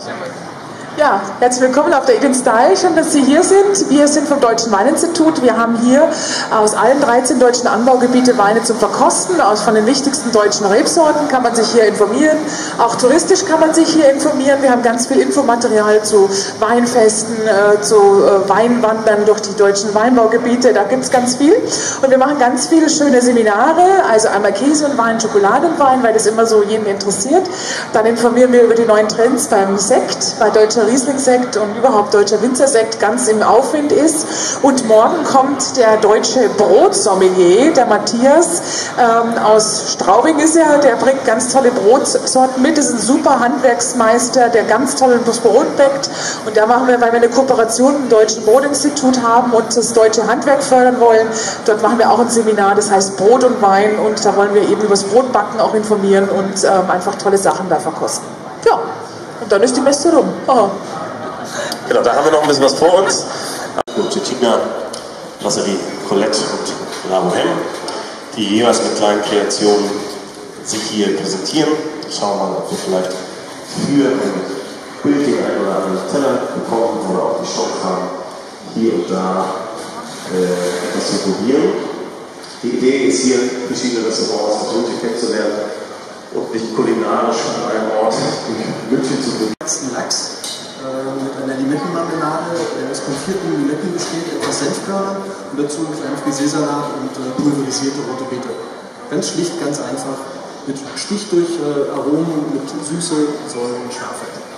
Всем это. Ja, herzlich willkommen auf der Eden Style. Schön, dass Sie hier sind. Wir sind vom Deutschen Weininstitut. Wir haben hier aus allen 13 deutschen Anbaugebieten Weine zum Verkosten. Aus von den wichtigsten deutschen Rebsorten kann man sich hier informieren. Auch touristisch kann man sich hier informieren. Wir haben ganz viel Infomaterial zu Weinfesten, äh, zu äh, Weinwandern durch die deutschen Weinbaugebiete. Da gibt es ganz viel. Und wir machen ganz viele schöne Seminare. Also einmal Käse und Wein, Schokolade und Wein, weil das immer so jeden interessiert. Dann informieren wir über die neuen Trends beim Sekt, bei deutscher Riesling-Sekt und überhaupt deutscher Winzersekt ganz im Aufwind ist. Und morgen kommt der deutsche Brotsommelier, der Matthias ähm, aus Straubing ist er, der bringt ganz tolle Brotsorten mit, ist ein super Handwerksmeister, der ganz tolles Brot bäckt. Und da machen wir, weil wir eine Kooperation mit dem Deutschen Brotinstitut haben und das deutsche Handwerk fördern wollen, dort machen wir auch ein Seminar, das heißt Brot und Wein und da wollen wir eben über das Brotbacken auch informieren und ähm, einfach tolle Sachen da verkosten. Und dann ist die Messe rum. Aha. Genau, da haben wir noch ein bisschen was vor uns. Cecina, Brasserie Colette und La die jeweils mit kleinen Kreationen sich hier präsentieren. Schauen wir mal, ob wir vielleicht für ein Bild den einen oder anderen Teller bekommen oder auch die Chance haben, hier und da äh, etwas zu probieren. Die Idee ist hier, verschiedene Restaurants persönlich kennenzulernen und nicht kulinarisch an einem Ort in München zu probieren. Lachs äh, mit einer Limettenmarmelade, der aus konfierten Limetten besteht, etwas Senfkörner und dazu ein kleiner Frisesalat und äh, pulverisierte rote Beete. Ganz schlicht, ganz einfach, mit Stich durch äh, Aromen, mit Süße, Säure und Schärfe.